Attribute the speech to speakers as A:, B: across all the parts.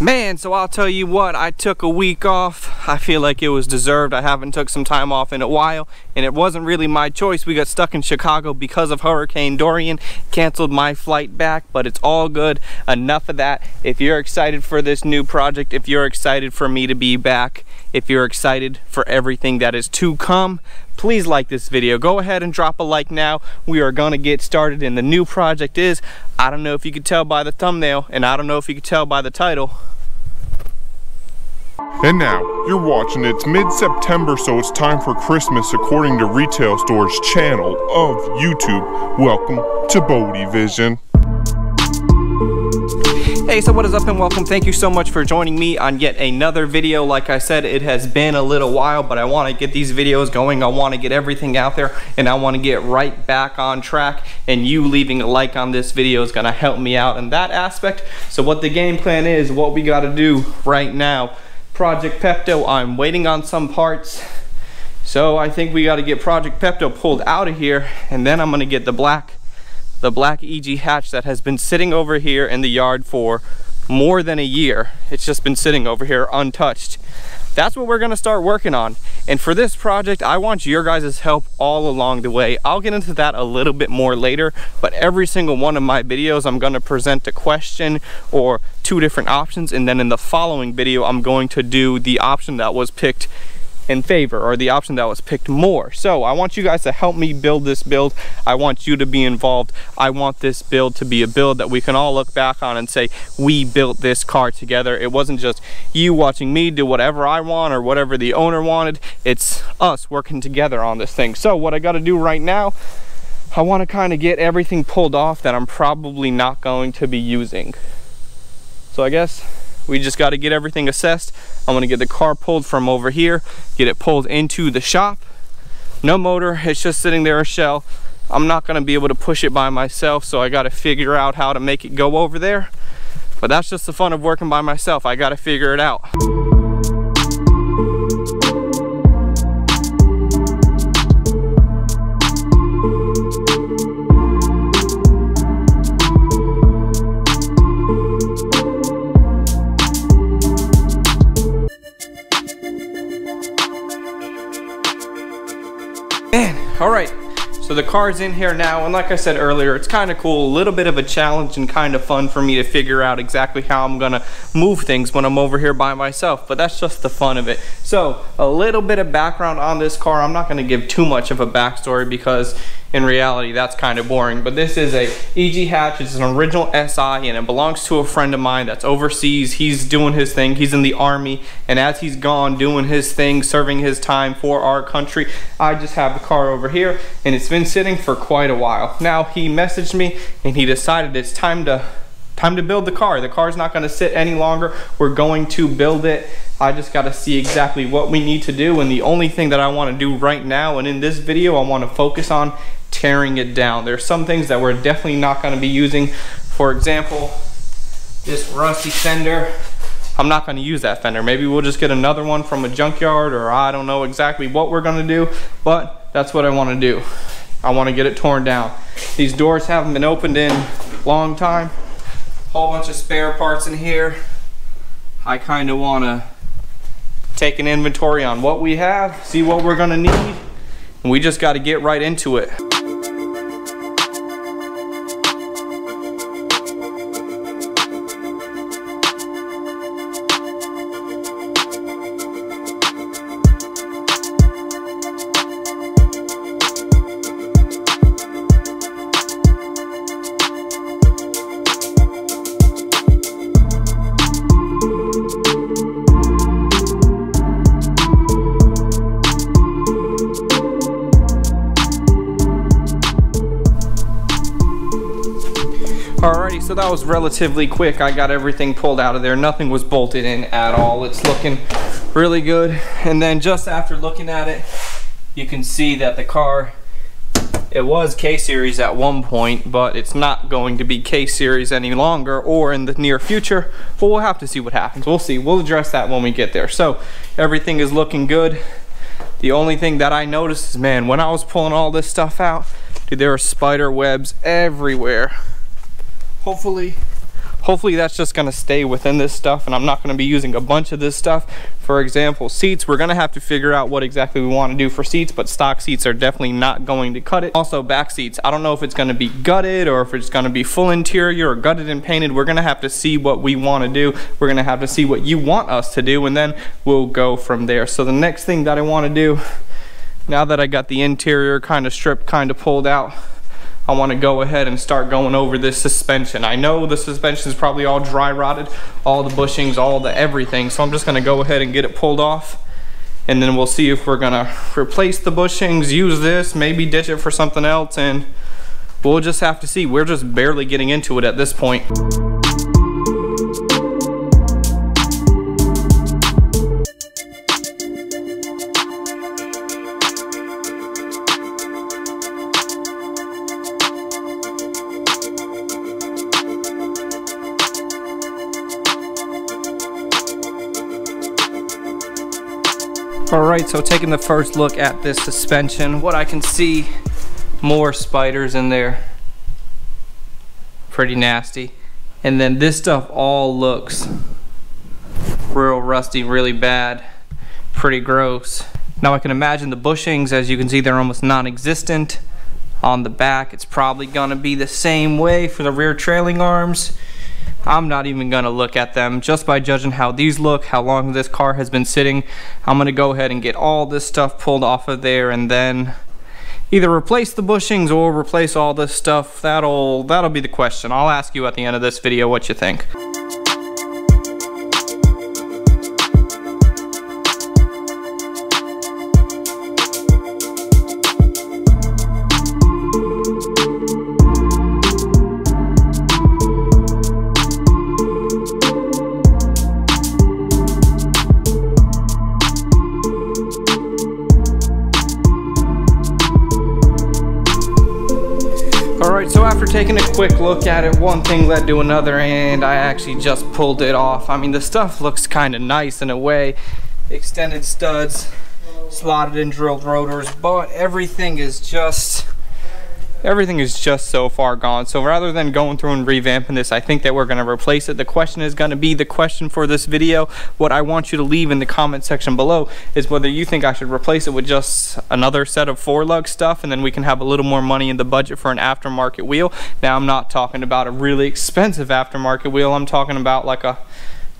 A: Man, so I'll tell you what, I took a week off. I feel like it was deserved. I haven't took some time off in a while, and it wasn't really my choice. We got stuck in Chicago because of Hurricane Dorian. Canceled my flight back, but it's all good. Enough of that. If you're excited for this new project, if you're excited for me to be back, if you're excited for everything that is to come, please like this video. Go ahead and drop a like now. We are gonna get started and the new project is, I don't know if you could tell by the thumbnail, and I don't know if you could tell by the title,
B: and now, you're watching it's mid-September so it's time for Christmas according to Retail Store's channel of YouTube. Welcome to BodeVision.
A: Hey, so what is up and welcome. Thank you so much for joining me on yet another video. Like I said, it has been a little while, but I want to get these videos going. I want to get everything out there and I want to get right back on track. And you leaving a like on this video is going to help me out in that aspect. So what the game plan is, what we got to do right now Project Pepto. I'm waiting on some parts. So I think we got to get Project Pepto pulled out of here and then I'm going to get the black the black EG hatch that has been sitting over here in the yard for more than a year. It's just been sitting over here untouched. That's what we're gonna start working on. And for this project, I want your guys' help all along the way. I'll get into that a little bit more later, but every single one of my videos, I'm gonna present a question or two different options. And then in the following video, I'm going to do the option that was picked in favor or the option that was picked more. So I want you guys to help me build this build. I want you to be involved. I want this build to be a build that we can all look back on and say, we built this car together. It wasn't just you watching me do whatever I want or whatever the owner wanted. It's us working together on this thing. So what I got to do right now, I want to kind of get everything pulled off that I'm probably not going to be using. So I guess we just got to get everything assessed. I'm going to get the car pulled from over here, get it pulled into the shop. No motor, it's just sitting there a shell. I'm not going to be able to push it by myself, so I got to figure out how to make it go over there. But that's just the fun of working by myself. I got to figure it out. All right so the car's in here now, and like I said earlier, it's kind of cool, a little bit of a challenge and kind of fun for me to figure out exactly how I'm gonna move things when I'm over here by myself, but that's just the fun of it. So a little bit of background on this car. I'm not gonna give too much of a backstory because in reality that's kind of boring but this is a EG hatch it's an original SI and it belongs to a friend of mine that's overseas he's doing his thing he's in the army and as he's gone doing his thing serving his time for our country I just have the car over here and it's been sitting for quite a while now he messaged me and he decided it's time to time to build the car. The car's not gonna sit any longer. We're going to build it. I just gotta see exactly what we need to do. And the only thing that I wanna do right now and in this video, I wanna focus on tearing it down. There's some things that we're definitely not gonna be using. For example, this rusty fender, I'm not gonna use that fender. Maybe we'll just get another one from a junkyard or I don't know exactly what we're gonna do, but that's what I wanna do. I wanna get it torn down. These doors haven't been opened in a long time. Whole bunch of spare parts in here. I kinda wanna take an inventory on what we have, see what we're gonna need, and we just gotta get right into it. So that was relatively quick. I got everything pulled out of there. Nothing was bolted in at all. It's looking really good. And then just after looking at it, you can see that the car, it was K-Series at one point, but it's not going to be K-Series any longer or in the near future. But we'll have to see what happens. We'll see. We'll address that when we get there. So everything is looking good. The only thing that I noticed is, man, when I was pulling all this stuff out, dude, there are spider webs everywhere hopefully hopefully that's just going to stay within this stuff and I'm not going to be using a bunch of this stuff. For example, seats, we're going to have to figure out what exactly we want to do for seats, but stock seats are definitely not going to cut it. Also back seats, I don't know if it's going to be gutted or if it's going to be full interior or gutted and painted. We're going to have to see what we want to do. We're going to have to see what you want us to do and then we'll go from there. So the next thing that I want to do, now that I got the interior kind of stripped, kind of pulled out, I want to go ahead and start going over this suspension. I know the suspension is probably all dry rotted, all the bushings, all the everything. So I'm just going to go ahead and get it pulled off. And then we'll see if we're going to replace the bushings, use this, maybe ditch it for something else. And we'll just have to see. We're just barely getting into it at this point. Right, so taking the first look at this suspension, what I can see, more spiders in there. Pretty nasty. And then this stuff all looks real rusty, really bad, pretty gross. Now I can imagine the bushings, as you can see, they're almost non-existent. On the back, it's probably gonna be the same way for the rear trailing arms. I'm not even gonna look at them just by judging how these look, how long this car has been sitting. I'm gonna go ahead and get all this stuff pulled off of there and then either replace the bushings or replace all this stuff. That'll, that'll be the question. I'll ask you at the end of this video what you think. Quick look at it, one thing led to another and I actually just pulled it off. I mean, the stuff looks kind of nice in a way. Extended studs, slotted and drilled rotors, but everything is just everything is just so far gone. So rather than going through and revamping this, I think that we're going to replace it. The question is going to be the question for this video. What I want you to leave in the comment section below is whether you think I should replace it with just another set of four lug stuff and then we can have a little more money in the budget for an aftermarket wheel. Now I'm not talking about a really expensive aftermarket wheel. I'm talking about like a,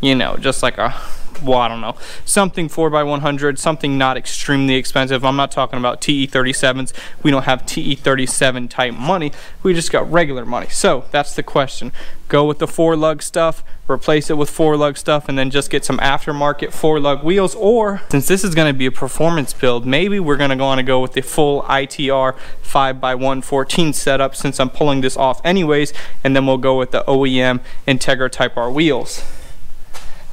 A: you know, just like a well, I don't know, something 4x100, something not extremely expensive. I'm not talking about TE37s. We don't have TE37 type money. We just got regular money. So that's the question. Go with the four lug stuff, replace it with four lug stuff, and then just get some aftermarket four lug wheels. Or since this is going to be a performance build, maybe we're going to want to go with the full ITR 5x114 setup since I'm pulling this off anyways. And then we'll go with the OEM Integra Type R wheels.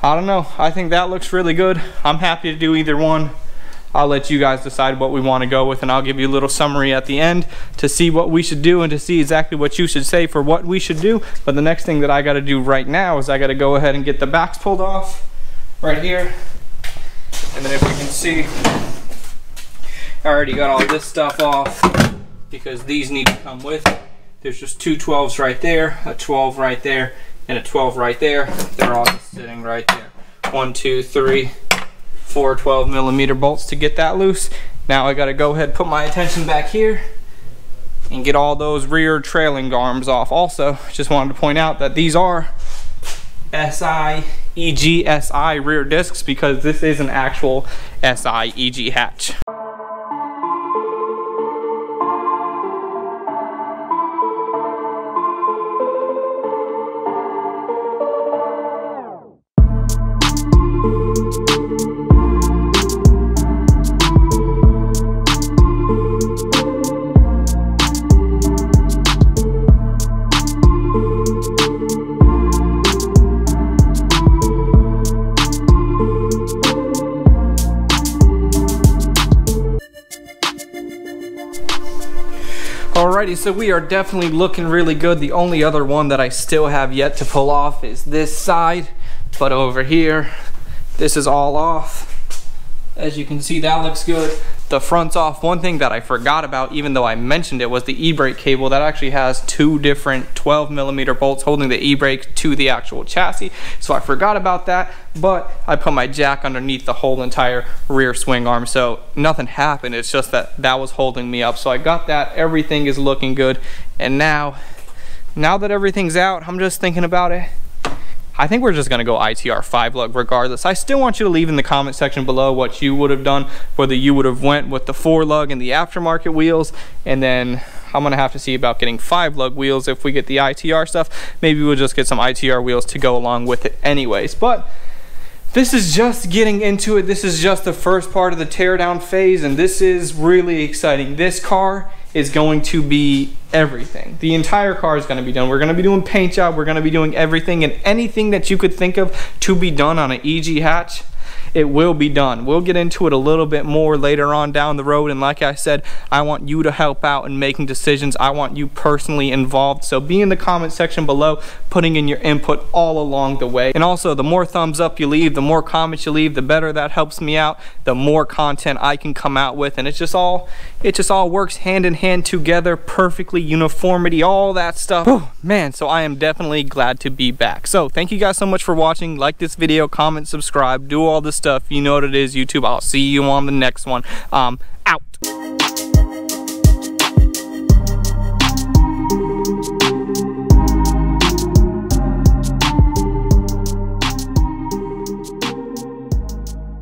A: I don't know. I think that looks really good. I'm happy to do either one. I'll let you guys decide what we want to go with and I'll give you a little summary at the end to see what we should do and to see exactly what you should say for what we should do. But the next thing that I got to do right now is I got to go ahead and get the backs pulled off right here. And then if you can see, I already got all this stuff off because these need to come with There's just two 12s right there, a 12 right there, and a 12 right there. They're all just sitting right there. One, two, three, four 12 millimeter bolts to get that loose. Now I gotta go ahead put my attention back here and get all those rear trailing arms off. Also, just wanted to point out that these are SI EG SI rear discs because this is an actual SI EG hatch. Alrighty, so we are definitely looking really good. The only other one that I still have yet to pull off is this side. But over here, this is all off. As you can see, that looks good. The front's off. One thing that I forgot about, even though I mentioned it, was the e-brake cable that actually has two different 12 millimeter bolts holding the e-brake to the actual chassis. So I forgot about that, but I put my jack underneath the whole entire rear swing arm. So nothing happened. It's just that that was holding me up. So I got that. Everything is looking good. And now, now that everything's out, I'm just thinking about it. I think we're just gonna go ITR 5 lug regardless. I still want you to leave in the comment section below what you would have done, whether you would have went with the 4 lug and the aftermarket wheels, and then I'm gonna have to see about getting 5 lug wheels if we get the ITR stuff. Maybe we'll just get some ITR wheels to go along with it anyways. But this is just getting into it. This is just the first part of the teardown phase, and this is really exciting. This car is going to be everything. The entire car is going to be done. We're going to be doing paint job. We're going to be doing everything and anything that you could think of to be done on an EG hatch it will be done. We'll get into it a little bit more later on down the road. And like I said, I want you to help out in making decisions. I want you personally involved. So be in the comment section below, putting in your input all along the way. And also, the more thumbs up you leave, the more comments you leave, the better that helps me out, the more content I can come out with. And it's just all, it just all works hand in hand together perfectly, uniformity, all that stuff. Oh, man, so I am definitely glad to be back. So thank you guys so much for watching. Like this video, comment, subscribe, do all this stuff. You know what it is, YouTube. I'll see you on the next one. Um,